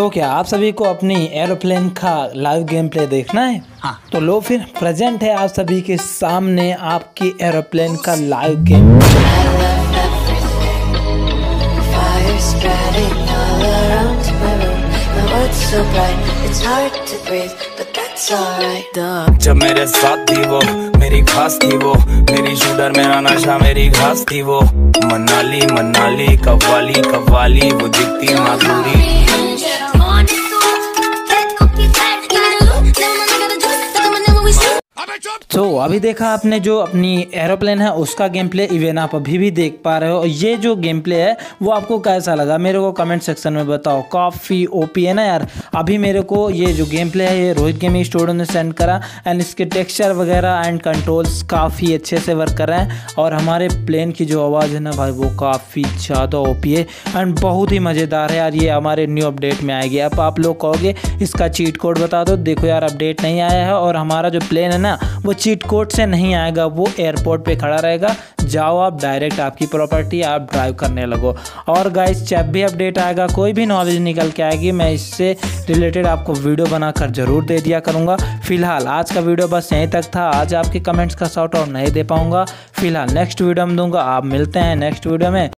तो क्या आप सभी को अपनी एरोप्लेन का लाइव गेम प्ले देखना है? हाँ। तो लो फिर प्रेजेंट है आप सभी के सामने आपकी एरोप्लेन का लाइव गेम. जब मेरे साथ थी वो मेरी खास थी वो मेरी शूटर मेरा नशा मेरी घास थी वो। मनाली मनाली कव्वाली कव्वाली वो दिखती माधुरी। तो अभी देखा आपने जो अपनी एरोप्लेन है, उसका गेम प्ले इवन आप अभी भी देख पा रहे हो। और ये जो गेम प्ले है, वो आपको कैसा लगा? मेरे को कमेंट सेक्शन में बताओ। काफ़ी ओपी है ना यार? अभी मेरे को ये जो गेम प्ले है, ये रोहित गेमिंग स्टूडियो ने सेंड करा। एंड इसके टेक्सचर वगैरह एंड कंट्रोल्स काफ़ी अच्छे से वर्क कर रहे हैं। और हमारे प्लेन की जो आवाज़ है ना भाई, वो काफ़ी ज़्यादा ओपी है। एंड बहुत ही मज़ेदार है यार, ये हमारे न्यू अपडेट में आएगी। अब आप लोग कहोगे, इसका चीट कोड बता दो। देखो यार अपडेट नहीं आया है। और हमारा जो प्लेन है ना, वो चीट कोड से नहीं आएगा, वो एयरपोर्ट पे खड़ा रहेगा। जाओ आप डायरेक्ट आपकी प्रॉपर्टी आप ड्राइव करने लगो। और गाइस जब भी अपडेट आएगा, कोई भी नॉलेज निकल के आएगी, मैं इससे रिलेटेड आपको वीडियो बनाकर ज़रूर दे दिया करूँगा। फ़िलहाल, आज का वीडियो बस यहीं तक था। आज आपके कमेंट्स का शॉर्ट आउट नहीं दे पाऊँगा। फ़िलहाल नेक्स्ट वीडियो में दूँगा। आप मिलते हैं नेक्स्ट वीडियो में।